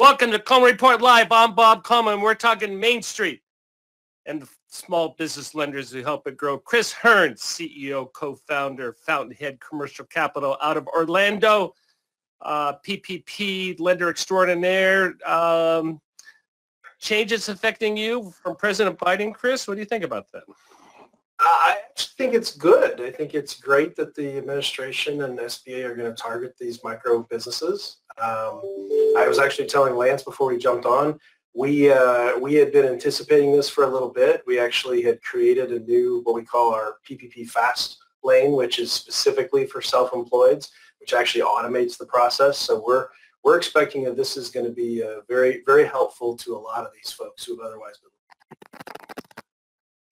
Welcome to Coleman Report Live. I'm Bob Coleman. We're talking Main Street and the small business lenders who help it grow. Chris Hurn, CEO, co-founder, Fountainhead Commercial Capital out of Orlando, uh, PPP lender extraordinaire. Um, changes affecting you from President Biden, Chris? What do you think about that? I think it's good. I think it's great that the administration and SBA are going to target these micro businesses. Um, I was actually telling Lance before we jumped on, we uh, we had been anticipating this for a little bit. We actually had created a new what we call our PPP Fast lane, which is specifically for self-employeds, which actually automates the process. So we're we're expecting that this is going to be uh, very very helpful to a lot of these folks who have otherwise been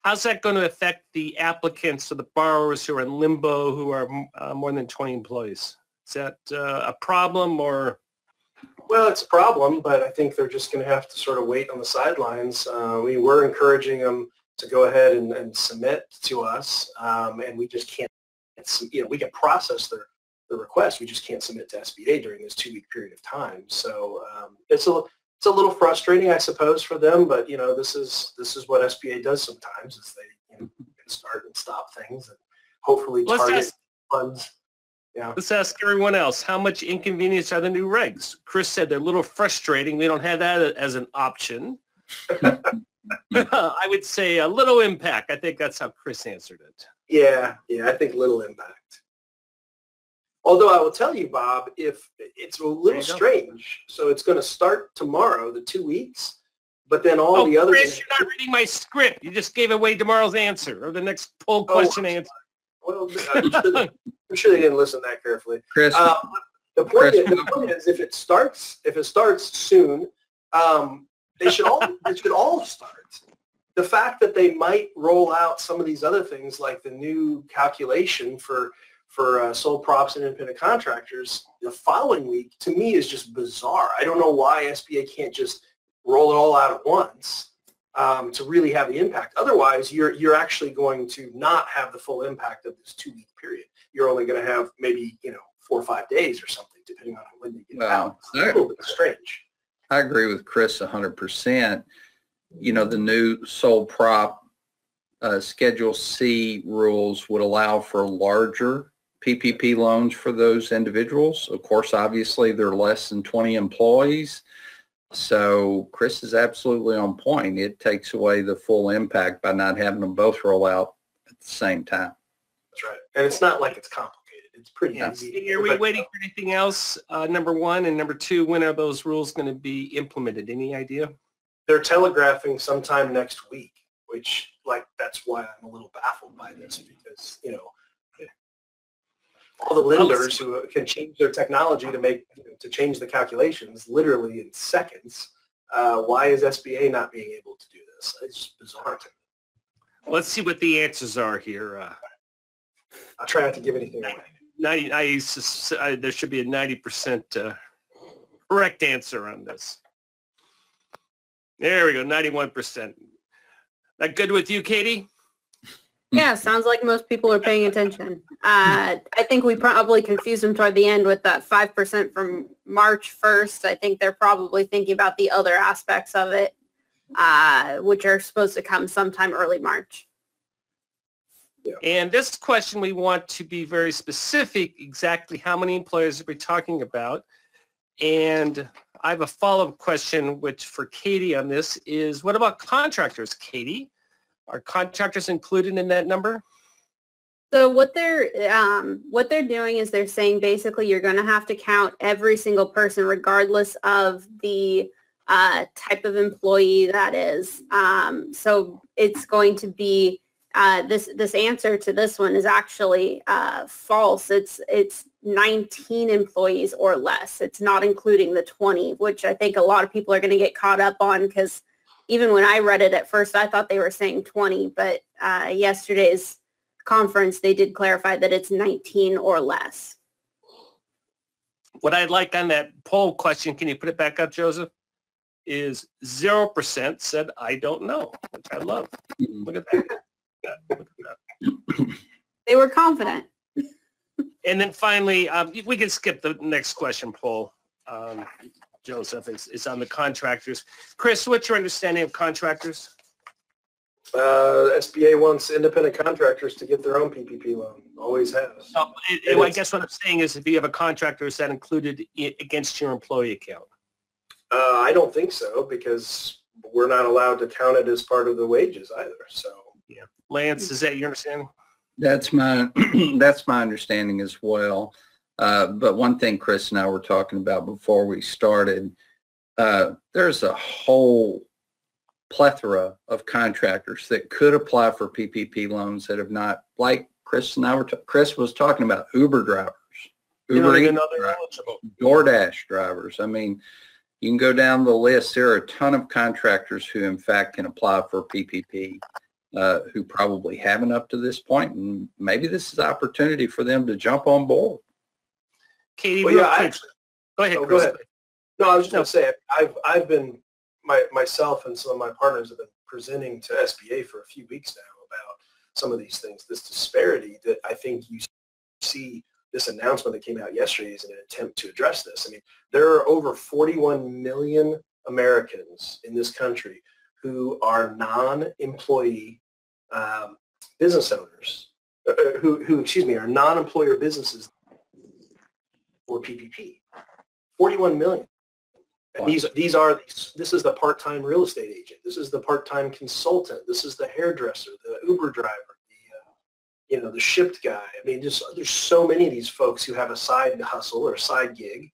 How's that going to affect the applicants or the borrowers who are in limbo who are uh, more than 20 employees? Is that uh, a problem or? Well, it's a problem, but I think they're just going to have to sort of wait on the sidelines. Uh, we were encouraging them to go ahead and, and submit to us, um, and we just can't, you know, we can process their, the request. We just can't submit to SBA during this two-week period of time. So um, it's a it's a little frustrating, I suppose, for them. But you know, this is this is what SBA does sometimes, is they you know, start and stop things and hopefully target funds. Yeah. Let's ask everyone else. How much inconvenience are the new regs? Chris said they're a little frustrating. We don't have that as an option. I would say a little impact. I think that's how Chris answered it. Yeah, yeah, I think little impact. Although I will tell you, Bob, if it's a little strange, so it's going to start tomorrow, the two weeks, but then all oh, the others. Chris, you're not reading my script. You just gave away tomorrow's answer or the next poll Oh, question I'm answer. Well, I'm sure, they- I'm sure they didn't listen that carefully. Chris, Uh, the point, Chris, is, the point is, if it starts, if it starts soon, um, they should all, they should all start. The fact that they might roll out some of these other things, like the new calculation for for uh, sole props and independent contractors, the following week, to me, is just bizarre. I don't know why SBA can't just roll it all out at once um, to really have the impact. Otherwise, you're you're actually going to not have the full impact of this two week period. You're only going to have maybe you know four or five days or something, depending on when they get Well, out. It's a little bit strange. I agree with Chris hundred percent. You know, the new sole prop uh, Schedule C rules would allow for larger PPP loans for those individuals. Of course, obviously, they're less than 20 employees. So Chris is absolutely on point. It takes away the full impact by not having them both roll out at the same time. That's right. And it's not like it's complicated. It's pretty Yeah. easy. Are we Everybody waiting for anything else? Uh, number one and number two, when are those rules going to be implemented? Any idea? They're telegraphing sometime next week, which like that's why I'm a little baffled by this because you know all the lenders who can change their technology to make to change the calculations literally in seconds. Uh, why is SBA not being able to do this? It's just bizarre. to me. Let's see what the answers are here. Uh, I'll try not to give anything away. 90, I, sus- I, there should be a 90% uh, correct answer on this. There we go, 91%. That good with you, Katie? Yeah, sounds like most people are paying attention. Uh, I think we probably confused them toward the end with that 5% from March 1st. I think they're probably thinking about the other aspects of it, uh, which are supposed to come sometime early March. And this question, we want to be very specific, exactly how many employers are we talking about? And I have a follow-up question, which for Katie on this is, what about contractors, Katie? Are contractors included in that number? So what they're um, what they're doing is they're saying basically you're going to have to count every single person regardless of the uh, type of employee that is. Um, so it's going to be uh, this this answer to this one is actually uh, false. It's it's 19 employees or less. It's not including the 20, which I think a lot of people are going to get caught up on because even when I read it at first, I thought they were saying 20, but uh, yesterday's conference, they did clarify that it's 19 or less. What I'd like on that poll question, can you put it back up, Joseph? Is 0% said, I don't know, which I love. Look at that. Look at that. They were confident. And then finally, um, we can skip the next question poll. Um, Joseph, is, is on the contractors. Chris, what's your understanding of contractors? Uh, SBA wants independent contractors to get their own PPP loan, always has. Oh, it- it- I guess what I'm saying is if you have a contractor, is that included i- against your employee account? Uh, I don't think so because we're not allowed to count it as part of the wages either, so. Lance, is that your understanding? That's my, that's my understanding as well. Uh, but one thing Chris and I were talking about before we started, uh, there's a whole plethora of contractors that could apply for PPP loans that have not, like Chris and I were, Chris was talking about Uber drivers. You Uber even know drivers. eligible. DoorDash drivers. I mean, you can go down the list. There are a ton of contractors who in fact can apply for PPP uh, who probably haven't up to this point, and maybe this is opportunity for them to jump on board. Katie, Well, real yeah, I- Go ahead, Oh, go ahead. No, I was just gonna say, I've, I've been, my, myself and some of my partners have been presenting to SBA for a few weeks now about some of these things, this disparity that I think you see this announcement that came out yesterday is an attempt to address this. I mean, there are over 41 million Americans in this country who are non-employee um, business owners, uh, uh, who, who, excuse me, are non-employer businesses or PPP. 41 million. And these, these are, this is the part-time real estate agent. This is the part-time consultant. This is the hairdresser, the Uber driver, the, uh, you know, the Shipt guy. I mean, just, there's so many of these folks who have a side hustle or side gig,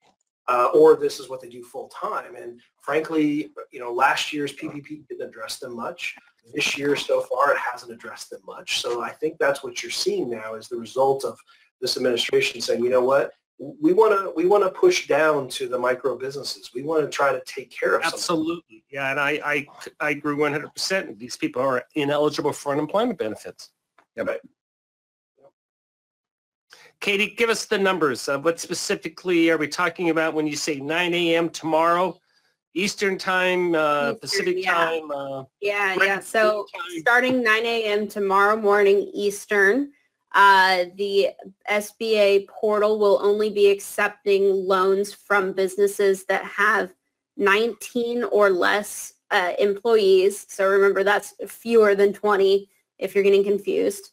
uh, or this is what they do full-time. And frankly, you know, last year's PPP didn't address them much. This year so far, it hasn't addressed them much. So I think that's what you're seeing now is the result of this administration saying, you know what, we want to we want to push down to the micro businesses. We want to try to take care of. Absolutely. Yeah, and I, I, I agree 100%. These people are ineligible for unemployment benefits. Yep. Right. Katie, give us the numbers. Uh, what specifically are we talking about when you say 9 a.m. tomorrow, Eastern time, uh, Eastern, Pacific yeah. time? Uh, Yeah, yeah. So anytime. starting 9 a.m. tomorrow morning Eastern, uh, the SBA portal will only be accepting loans from businesses that have 19 or less uh, employees. So remember, that's fewer than 20 if you're getting confused.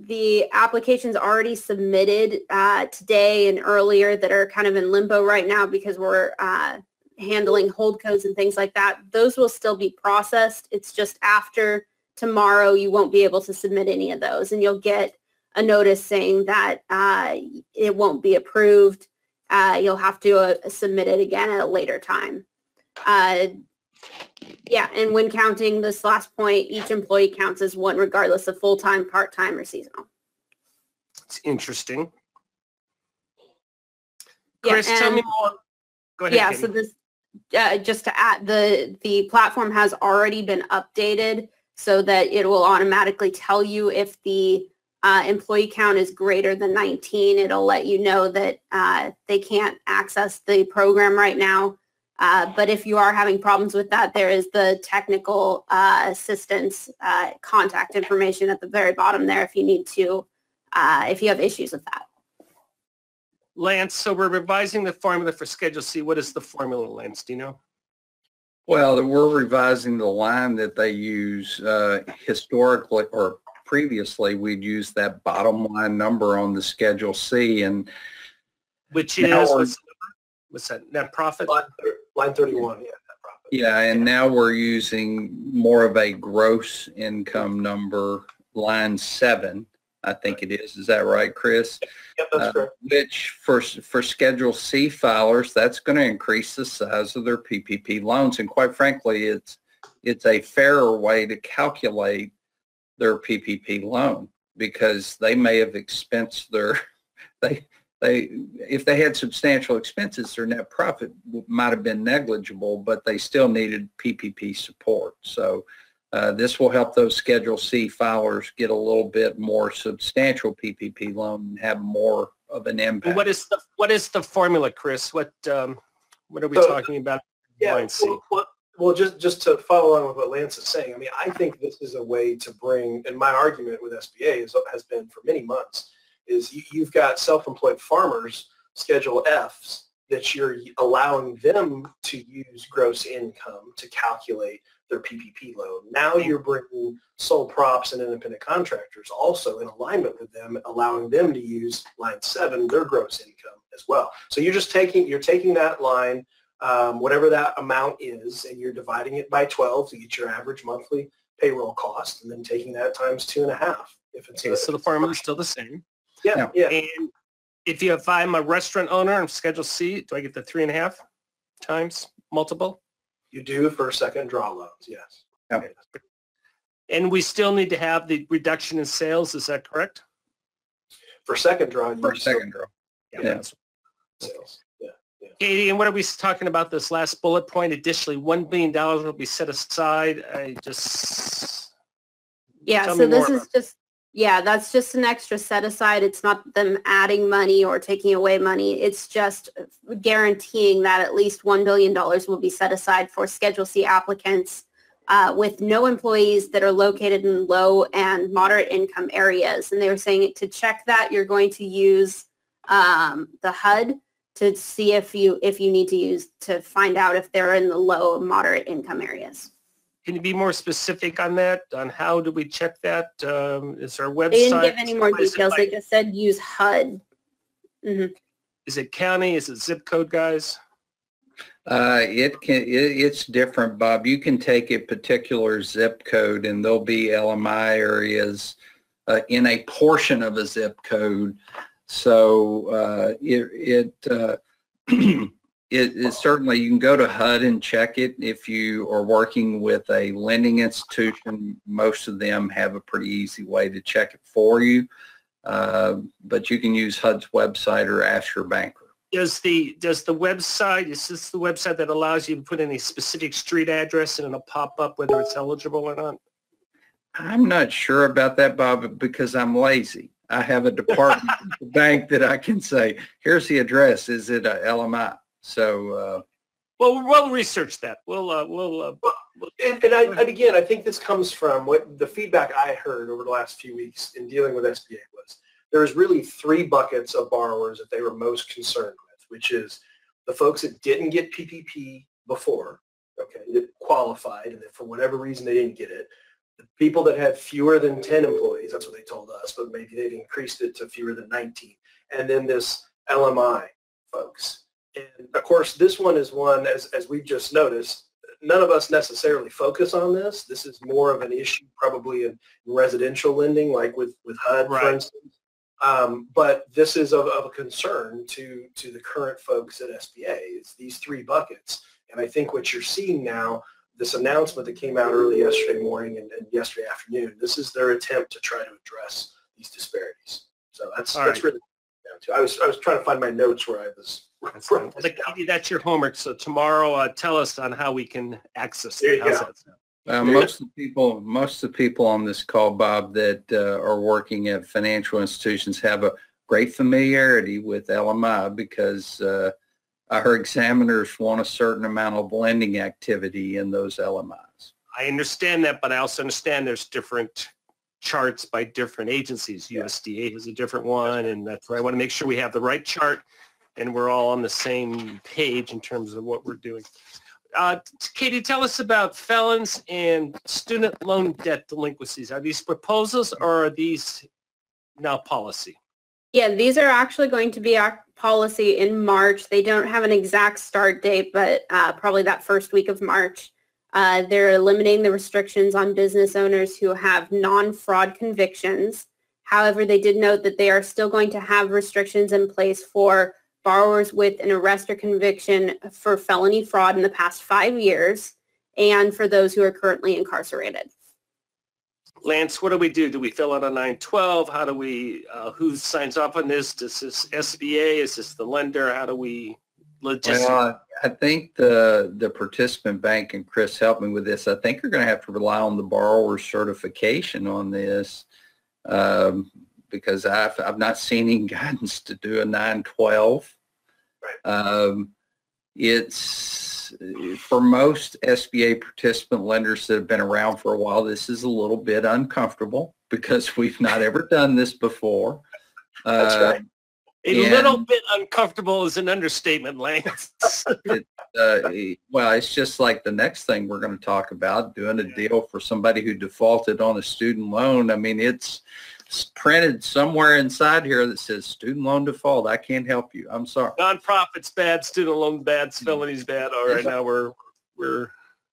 Uh, the applications already submitted uh, today and earlier that are kind of in limbo right now because we're uh, handling hold codes and things like that, those will still be processed. It's just after tomorrow, you won't be able to submit any of those and you'll get a notice saying that uh, it won't be approved. Uh, you'll have to uh, submit it again at a later time. Yeah, and when counting this last point, each employee counts as one regardless of full-time, part-time, or seasonal. it's interesting. Yeah, Chris, tell me more. Go ahead, Yeah, Katie. so this, uh, just to add, the, the platform has already been updated so that it will automatically tell you if the uh, employee count is greater than 19. It'll let you know that uh, they can't access the program right now. Uh, but if you are having problems with that, there is the technical uh, assistance uh, contact information at the very bottom there if you need to, uh, if you have issues with that. Lance, so we're revising the formula for Schedule C. What is the formula, Lance? Do you know? Well, we're revising the line that they use uh, historically or previously. We'd use that bottom line number on the Schedule C, and Which is, what's, what's that, net profit? Line, 31, yeah, yeah, and now we're using more of a gross income number, line seven. I think it is. Is that right, Chris? Yep, that's Uh, correct. which for, for Schedule C filers, that's going to increase the size of their PPP loans. And quite frankly, it's, it's a fairer way to calculate their PPP loan because they may have expensed their, they, they, if they had substantial expenses, their net profit might have been negligible, but they still needed PPP support. So uh, this will help those Schedule C filers get a little bit more substantial PPP loan and have more of an Well, impact. What is the, what is the formula, Chris? What, um, what are we So- talking about? Yeah, Line C. well, well, well, just, just to follow along with what Lance is saying, I mean, I think this is a way to bring, and my argument with SBA is, has been for many months, is you, you've got self-employed farmers, Schedule Fs, that you're allowing them to use gross income to calculate their PPP loan. Now you're bringing sole props and independent contractors also in alignment with them, allowing them to use line seven, their gross income as well. So you're just taking, you're taking that line, um, whatever that amount is, and you're dividing it by 12 to get your average monthly payroll cost, and then taking that times two and a half. If it's Okay, a- so the formula is still the same. Yeah, yeah. And if you, if I'm a restaurant owner, I'm Schedule C, do I get the three and a half times multiple? You do for second draw loans, yes. Yeah. And we still need to have the reduction in sales, is that correct? For second draw, you For still second draw. Yeah. that's- sales. Yeah. Katie, and what are we talking about this last bullet point? Additionally, $1 billion will be set aside. I just, Yeah, Tell so me more this is just, yeah, that's just an extra set aside. It's not them adding money or taking away money. It's just guaranteeing that at least $1 billion will be set aside for Schedule C applicants uh, with no employees that are located in low and moderate income areas. And they were saying to check that, you're going to use um, the HUD to see if you if you need to use to find out if they're in the low moderate income areas. Can you be more specific on that? On how do we check that? Um, Is there a website? They didn't give any more Is it details. They like- just said use HUD. hmm Is it county? Is it zip code, guys? Uh, it can, it, it's different, Bob. You can take a particular zip code and there'll be LMI areas uh, in a portion of a zip code. So uh, it, it, uh, it, it certainly, you can go to HUD and check it. If you are working with a lending institution, most of them have a pretty easy way to check it for you. Uh, but you can use HUD's website or ask your banker. Does the, does the website, is this the website that allows you to put in a specific street address and it'll pop up whether it's eligible or not? I'm not sure about that, Bob, because I'm lazy. I have a department at the bank that I can say, here's the address. Is it a LMI? So, uh, Well, we'll research that. We'll, uh, we'll, uh, And, and I, and again, I think this comes from what the feedback I heard over the last few weeks in dealing with SBA was there was really three buckets of borrowers that they were most concerned with, which is the folks that didn't get PPP before, okay, that qualified, and that for whatever reason they didn't get it. The people that had fewer than 10 employees, that's what they told us, but maybe they've increased it to fewer than 19. And then this LMI folks. And of course, this one is one, as, as we've just noticed, none of us necessarily focus on this. This is more of an issue probably in residential lending, like with, with HUD, for instance. Um, but this is of, of a concern to, to the current folks at SBA. It's these three buckets. And I think what you're seeing now, this announcement that came out early yesterday morning and, and yesterday afternoon, this is their attempt to try to address these disparities. So that's, All that's right. really, down to. I was, I was trying to find my notes where I was. That's fine. Well, Katie, that's your homework. So tomorrow, uh, tell us on how we can access There it. How's go. that sound? uh, most of the people, most of the people on this call, Bob, that uh, are working at financial institutions have a great familiarity with LMI because uh, our examiners want a certain amount of lending activity in those LMIs. I understand that, but I also understand there's different charts by different agencies. Yeah. USDA has a different one, and that's why I want to make sure we have the right chart and we're all on the same page in terms of what we're doing. Uh, Katie, tell us about felons and student loan debt delinquencies. Are these proposals or are these now policy? Yeah, these are actually going to be our policy in March. They don't have an exact start date, but uh, probably that first week of March. Uh, they're eliminating the restrictions on business owners who have non-fraud convictions. However, they did note that they are still going to have restrictions in place for borrowers with an arrest or conviction for felony fraud in the past five years and for those who are currently incarcerated. Lance, what do we do? Do we fill out a 912? How do we, uh, who signs off on this? Does this SBA? Is this the lender? How do we logistically? Well, I think the, the participant bank, and Chris helped me with this, I think you're going to have to rely on the borrower certification on this um, because I've, I've not seen any guidance to do a 912. Um, it's, for most SBA participant lenders that have been around for a while, this is a little bit uncomfortable because we've not ever done this before. That's Uh, right. A little bit uncomfortable is an understatement, Lance. uh, well, it's just like the next thing we're going to talk about, doing a deal for somebody who defaulted on a student loan. I mean, it's printed somewhere inside here that says student loan default. I can't help you. I'm sorry. Nonprofits bad, student loan bad, mm. felonies bad. All right, now we're we're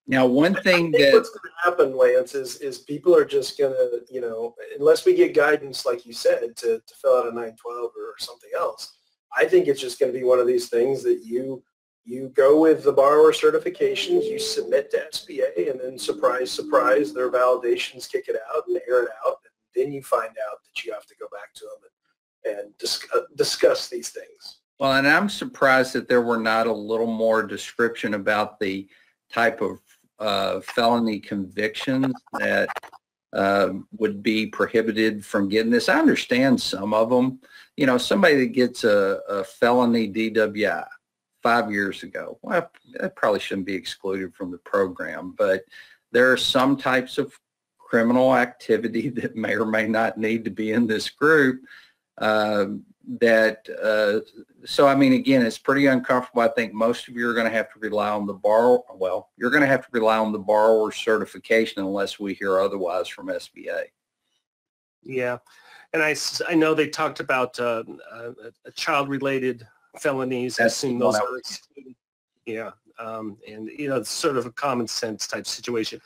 Now, one I thing think that, what's going to happen, Lance, is is people are just going to, you know, unless we get guidance, like you said, to, to fill out a 912 or something else, I think it's just going to be one of these things that you you go with the borrower certifications, you submit to SBA, and then surprise, surprise, their validations kick it out and air it out, and then you find out that you have to go back to them and, and dis- uh, discuss these things. well, and I'm surprised that there were not a little more description about the type of uh, felony convictions that um, would be prohibited from getting this. I understand some of them. You know, somebody that gets a, a felony DWI five years ago, well, that probably shouldn't be excluded from the program. But there are some types of criminal activity that may or may not need to be in this group um, that uh, so I mean again it's pretty uncomfortable I think most of you are going to have to rely on the borrower well you're going to have to rely on the borrower certification unless we hear otherwise from SBA yeah, and I, I know they talked about uh, uh, uh, child-related felonies. I assume those are excluded. Yeah, um, and you know, it's sort of a common sense type situation.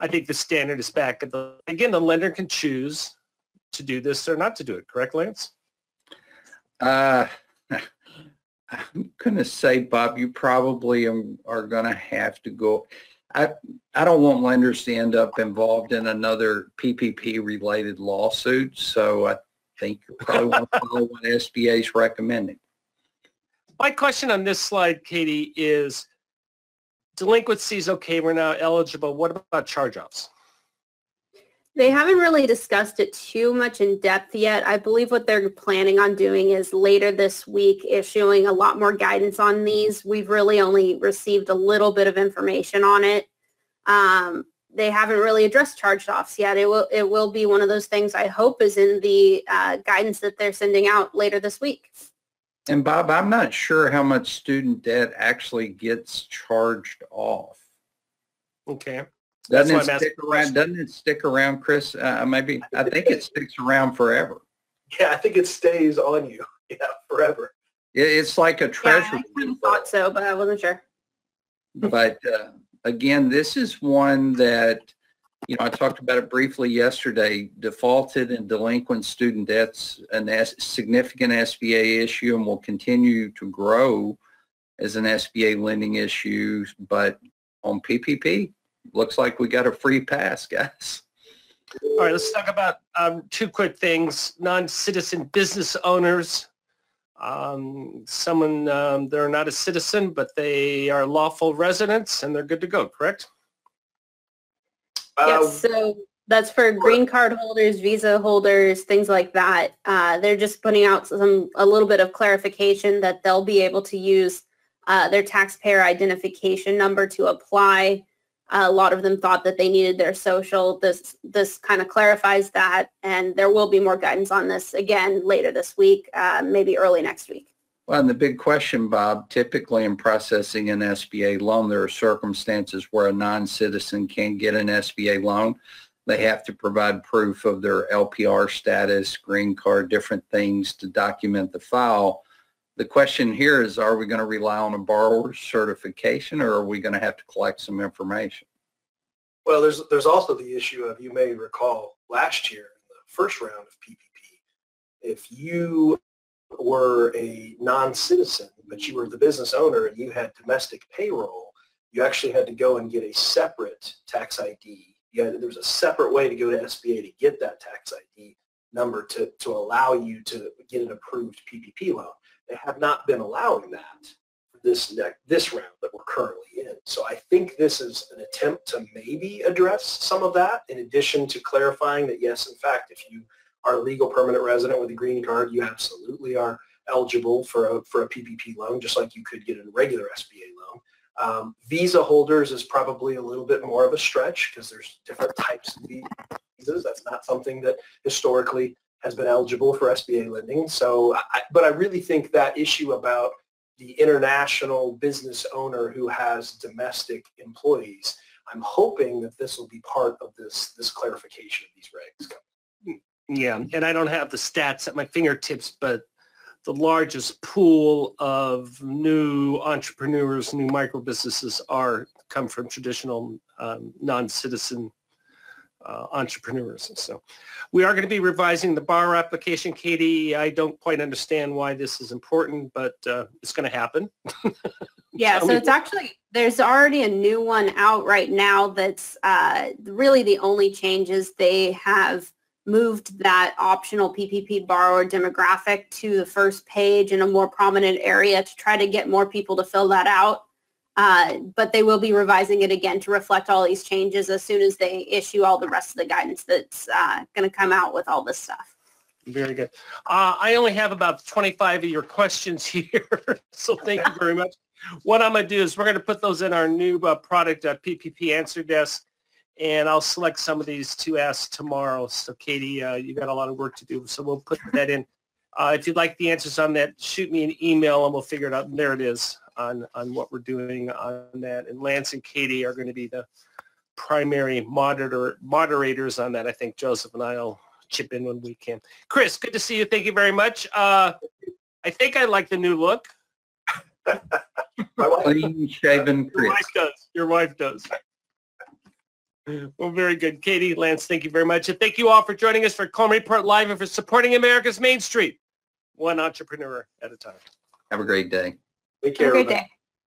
I think the standard is back. At the, again, the lender can choose to do this or not to do it. Correct, Lance? uh, I'm going to say Bob you probably are going to have to go I I don't want lenders to end up involved in another PPP related lawsuit so I think you probably want to follow what SBA is recommending My question on this slide, Katie, is delinquencies, okay, we're now eligible. What about charge-offs? They haven't really discussed it too much in depth yet. I believe what they're planning on doing is later this week issuing a lot more guidance on these. We've really only received a little bit of information on it. Um, they haven't really addressed charge-offs yet. It will it will be one of those things I hope is in the uh, guidance that they're sending out later this week. And Bob, I'm not sure how much student debt actually gets charged off. Okay. That's Doesn't why it stick around, doesn't it stick around, Chris? Uh, maybe, I think it sticks around forever. Yeah, I think it stays on you. Yeah, forever. It, it's like a treasure. Yeah, treasure. I kind of thought so, but I wasn't sure. But uh, again, this is one that, you know, I talked about it briefly yesterday. Defaulted and delinquent student debts, S- significant SBA issue and will continue to grow as an SBA lending issue. But on PPP, looks like we got a free pass, guys. All right, let's talk about um, two quick things. Non-citizen business owners. Um, someone, um, they're not a citizen, but they are lawful residents and they're good to go, correct? Uh, Yes, so that's for green card holders, visa holders, things like that. Uh, they're just putting out some, a little bit of clarification that they'll be able to use uh, their taxpayer identification number to apply. a lot of them thought that they needed their social. This, this kind of clarifies that, and there will be more guidance on this again later this week, uh, maybe early next week. Well, and the big question, Bob, typically in processing an SBA loan, there are circumstances where a non-citizen can get an SBA loan. They have to provide proof of their LPR status, green card, different things to document the file. The question here is, are we going to rely on a borrower's certification or are we going to have to collect some information? Well, there's there's also the issue of you may recall last year in the first round of PPP, if you were a non-citizen but you were the business owner and you had domestic payroll, you actually had to go and get a separate tax ID. You had, there was a separate way to go to SBA to get that tax ID number to, to allow you to get an approved PPP loan. They have not been allowing that this next, this round that we're currently in. So I think this is an attempt to maybe address some of that in addition to clarifying that yes, in fact, if you are a legal permanent resident with a green card, you absolutely are eligible for a, for a PPP loan, just like you could get a regular SBA loan. Um, visa holders is probably a little bit more of a stretch because there's different types of visas. That's not something that historically has been eligible for SBA lending. So, I, but I really think that issue about the international business owner who has domestic employees, I'm hoping that this will be part of this this clarification of these regs. Yeah, and I don't have the stats at my fingertips, but the largest pool of new entrepreneurs, new micro businesses are come from traditional um, non-citizen uh, entrepreneurs. So we are going to be revising the bar application, Katie. I don't quite understand why this is important, but uh, it's going to happen. Yeah, so it's actually, there's already a new one out right now that's uh, really the only changes. They have moved that optional PPP borrower demographic to the first page in a more prominent area to try to get more people to fill that out. Uh, But they will be revising it again to reflect all these changes as soon as they issue all the rest of the guidance that's going to come out with all this stuff. Very good. Uh, I only have about 25 of your questions here, so thank you very much. What I'm going to do is we're going to put those in our new uh, product uh, PPP answer desk, and I'll select some of these to ask tomorrow. So Katie, uh, you got a lot of work to do, so we'll put that in. Uh, if you'd like the answers on that, shoot me an email and we'll figure it out. And there it is on, on what we're doing on that. And Lance and Katie are going to be the primary monitor moderators on that. I think Joseph and I'll chip in when we can. Chris, good to see you. Thank you very much. Uh, I think I like the new look. Clean shaven Chris. Your wife does. Your wife does. Well, very good. Katie, Lance, thank you very much. And thank you all for joining us for Coleman Report Live and for supporting America's Main Street, one entrepreneur at a time. Have a great day. take care. Have care. a great everybody. day.